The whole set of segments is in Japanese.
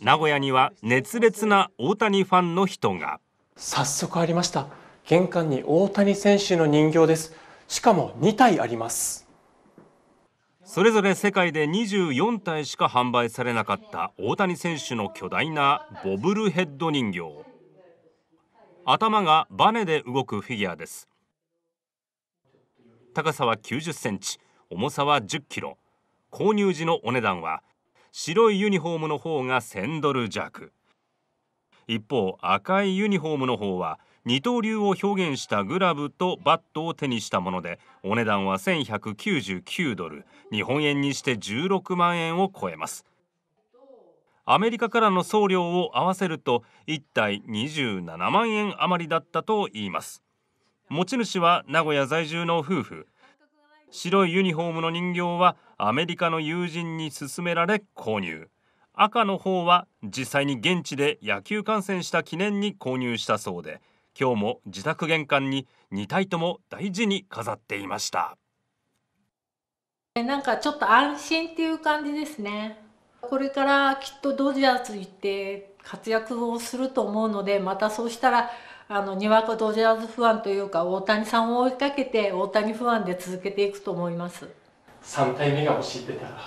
名古屋には熱烈な大谷ファンの人が。早速ありました。玄関に大谷選手の人形です。しかも2体あります。それぞれ世界で24体しか販売されなかった大谷選手の巨大なボブルヘッド人形。頭がバネで動くフィギュアです。高さは90センチ重さは10キロ。購入時のお値段は白いユニフォームの方が1000ドル弱。一方赤いユニフォームの方は二刀流を表現したグラブとバットを手にしたものでお値段は1199ドル。日本円にして16万円を超えます。アメリカからの送料を合わせると1体27万円余りだったといいます。持ち主は名古屋在住の夫婦。白いユニフォームの人形はアメリカの友人に勧められ購入。赤の方は実際に現地で野球観戦した記念に購入したそうで今日も自宅玄関に2体とも大事に飾っていました。なんかちょっと安心っていう感じですね。これからきっとドジャース行って活躍をすると思うのでまたそうしたらあのにわかドジャースファンというか大谷さんを追いかけて大谷ファンで続けていくと思います。3体目が欲しいってたら。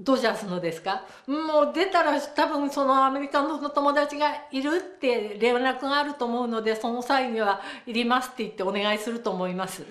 ドジャースのですか？もう出たら多分そのアメリカの友達がいるって連絡があると思うのでその際には「いります」って言ってお願いすると思います。